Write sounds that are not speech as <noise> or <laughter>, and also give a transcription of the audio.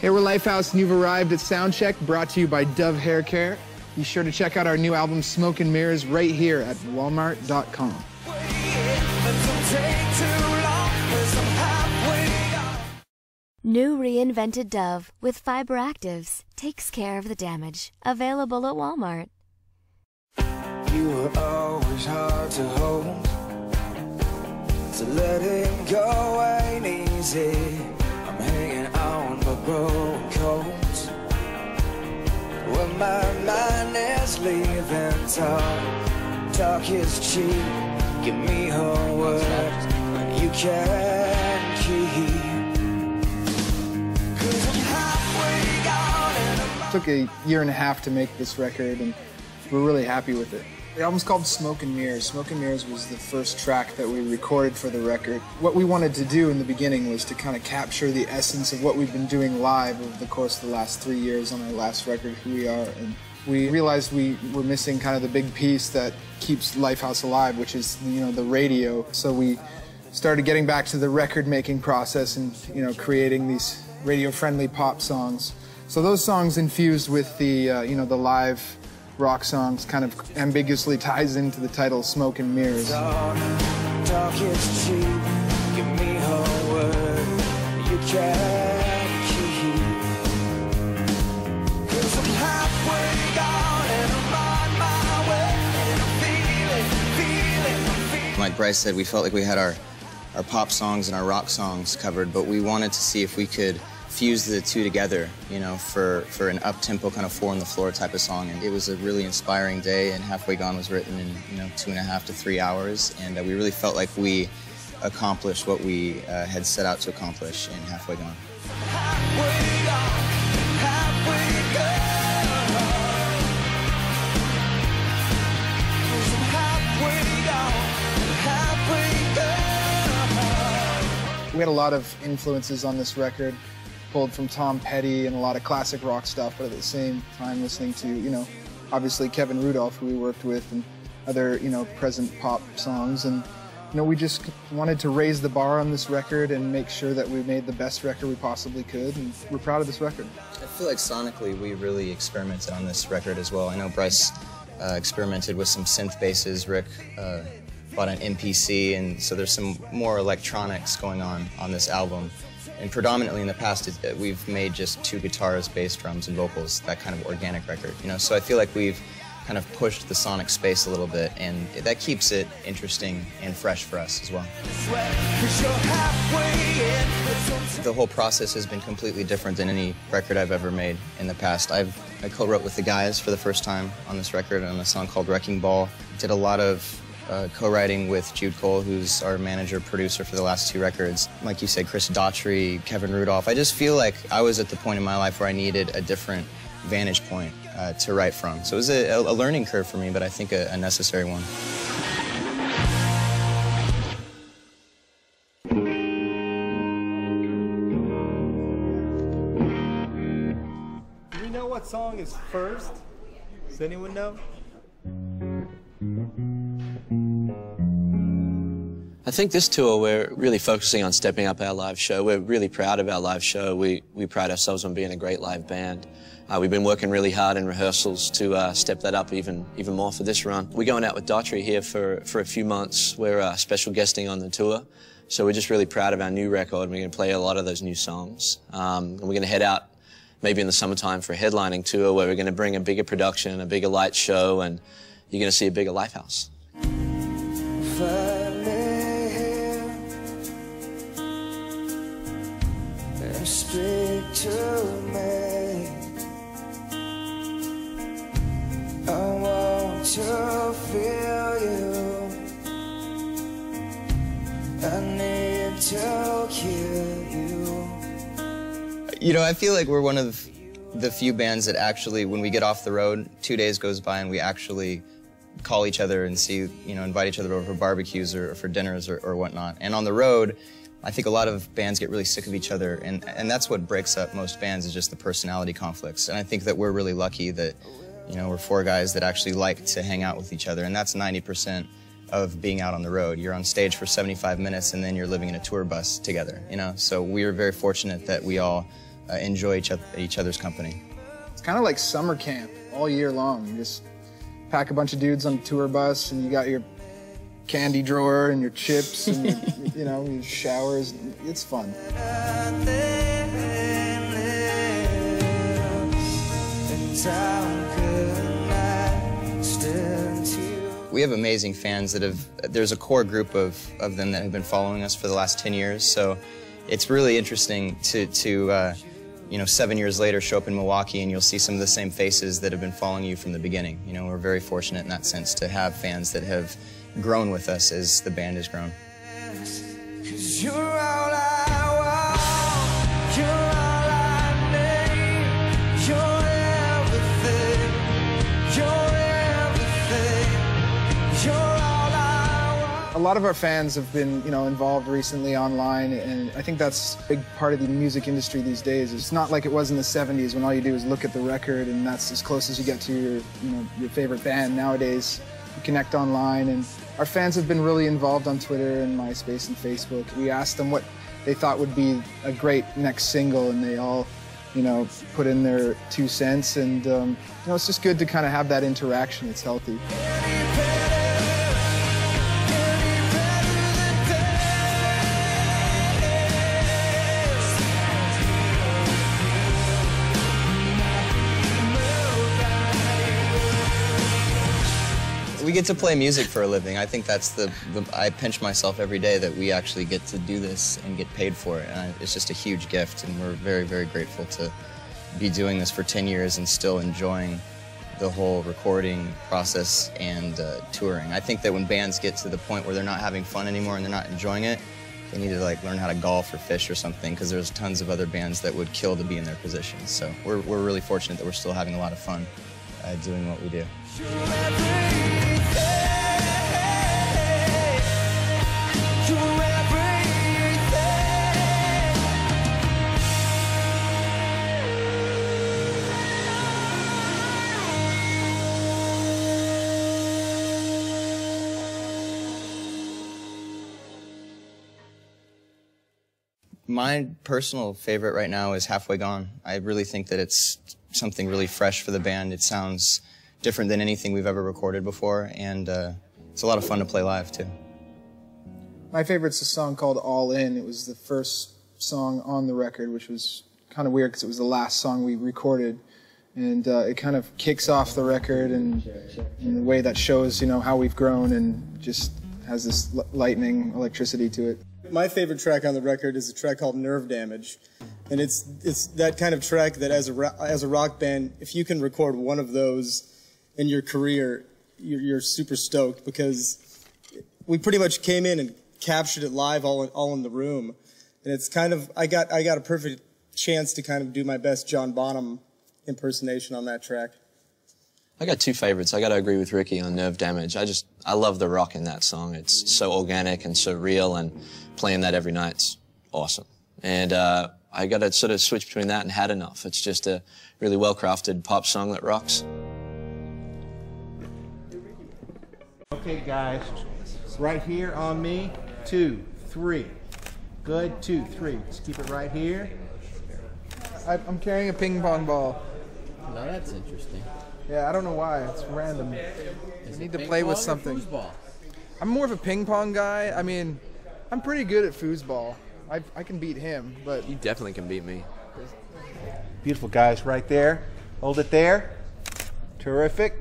Hey, we're Lifehouse, and you've arrived at Soundcheck, brought to you by Dove Hair Care. Be sure to check out our new album, Smoke and Mirrors, right here at walmart.com. New reinvented Dove with fiber actives takes care of the damage. Available at Walmart. You were always hard to hold. So letting go ain't easy. Broken codes. When my mind is leaving talk, talk is cheap. Give me her word, you can keep. Took a year and a half to make this record, and we're really happy with it. The album's called Smoke and Mirrors. Smoke and Mirrors was the first track that we recorded for the record. What we wanted to do in the beginning was to kind of capture the essence of what we've been doing live over the course of the last three years on our last record, Who We Are. And we realized we were missing kind of the big piece that keeps Lifehouse alive, which is you know the radio. So we started getting back to the record making process and you know creating these radio friendly pop songs. So those songs infused with the uh, you know the live rock songs kind of ambiguously ties into the title Smoke and Mirrors. Like Bryce said, we felt like we had our, our pop songs and our rock songs covered, but we wanted to see if we could fuse the two together, you know, for, for an up-tempo kind of four on the floor type of song. And it was a really inspiring day, and Halfway Gone was written in, you know, two and a half to three hours, and uh, we really felt like we accomplished what we uh, had set out to accomplish in halfway gone. We had a lot of influences on this record, pulled from Tom Petty and a lot of classic rock stuff, but at the same time listening to, you know, obviously Kevin Rudolf, who we worked with, and other, you know, present pop songs. And, you know, we just wanted to raise the bar on this record and make sure that we made the best record we possibly could. And we're proud of this record. I feel like sonically we really experimented on this record as well. I know Bryce uh, experimented with some synth basses. Rick uh, bought an MPC, and so there's some more electronics going on on this album. And predominantly in the past, it, we've made just two guitars, bass, drums, and vocals. That kind of organic record, you know. So I feel like we've kind of pushed the sonic space a little bit, and that keeps it interesting and fresh for us as well. The whole process has been completely different than any record I've ever made in the past. I've I co-wrote with the guys for the first time on this record on a song called Wrecking Ball. Did a lot of uh, co-writing with Jude Cole, who's our manager producer for the last two records. Like you said, Chris Daughtry, Kevin Rudolf. I just feel like I was at the point in my life where I needed a different vantage point uh, to write from. So it was a, a learning curve for me, but I think a, a necessary one. Do we know what song is first? Does anyone know? I think this tour we're really focusing on stepping up our live show. We're really proud of our live show. We, we pride ourselves on being a great live band. Uh, we've been working really hard in rehearsals to uh, step that up even even more for this run. We're going out with Daughtry here for, for a few months. We're uh, special guesting on the tour. So we're just really proud of our new record. We're going to play a lot of those new songs. Um, and we're going to head out maybe in the summertime for a headlining tour where we're going to bring a bigger production, a bigger light show, and you're going to see a bigger Lifehouse. and to me. I want to feel you. I need to hear you. You know, I feel like we're one of the few bands that actually, when we get off the road, two days goes by and we actually call each other and see, you know, invite each other over for barbecues or, for dinners or, or whatnot. And on the road, I think a lot of bands get really sick of each other, and, and that's what breaks up most bands is just the personality conflicts. And I think that we're really lucky that, you know, we're four guys that actually like to hang out with each other, and that's 90% of being out on the road. You're on stage for 75 minutes, and then you're living in a tour bus together, you know? So we are very fortunate that we all uh, enjoy each, other, each other's company. It's kind of like summer camp all year long. You just pack a bunch of dudes on a tour bus, and you got your candy drawer and your chips, and <laughs> you know your showers. It's fun. We have amazing fans that have, there's a core group of, of them that have been following us for the last 10 years, so it's really interesting to, to uh, you know, seven years later show up in Milwaukee and you'll see some of the same faces that have been following you from the beginning. You know, we're very fortunate in that sense to have fans that have grown with us as the band has grown. a lot of our fans have been, you know, involved recently online, and I think that's a big part of the music industry these days. It's not like it was in the 70s when all you do is look at the record, and that's as close as you get to your, you know, your favorite band. Nowadays, you connect online, and our fans have been really involved on Twitter and MySpace and Facebook. We asked them what they thought would be a great next single, and they all, you know, put in their two cents, and um, you know, it's just good to kind of have that interaction. It's healthy. We get to play music for a living. I think that's the, the, I pinch myself every day that we actually get to do this and get paid for it. And it's just a huge gift, and we're very, very grateful to be doing this for 10 years and still enjoying the whole recording process and uh, touring. I think that when bands get to the point where they're not having fun anymore and they're not enjoying it, they need to like learn how to golf or fish or something because there's tons of other bands that would kill to be in their position. So we're, we're really fortunate that we're still having a lot of fun uh, doing what we do. My personal favorite right now is Halfway Gone. I really think that it's something really fresh for the band. It sounds different than anything we've ever recorded before, and uh, it's a lot of fun to play live too. My favorite's a song called All In. It was the first song on the record, which was kind of weird because it was the last song we recorded. And uh, it kind of kicks off the record and in a way that shows, you know, how we've grown and just has this lightning electricity to it. My favorite track on the record is a track called Nerve Damage. And it's, it's that kind of track that as a, as a rock band, if you can record one of those in your career, you're, you're super stoked because we pretty much came in and captured it live all in, all in the room. And it's kind of, I got, I got a perfect chance to kind of do my best John Bonham impersonation on that track. I got two favorites. I got to agree with Ricky on Nerve Damage. I just, I love the rock in that song. It's so organic and so real, and playing that every night's awesome. And uh, I got to sort of switch between that and Had Enough. It's just a really well-crafted pop song that rocks. Okay, guys, right here on me. Two, three. Good. Two, three. Just keep it right here. I, I'm carrying a ping pong ball. Now that's interesting. Yeah, I don't know why. It's random. Is need to play with something. I'm more of a ping pong guy. I mean, I'm pretty good at foosball. I, I can beat him, but You definitely can beat me. Beautiful, guys, right there. Hold it there. Terrific.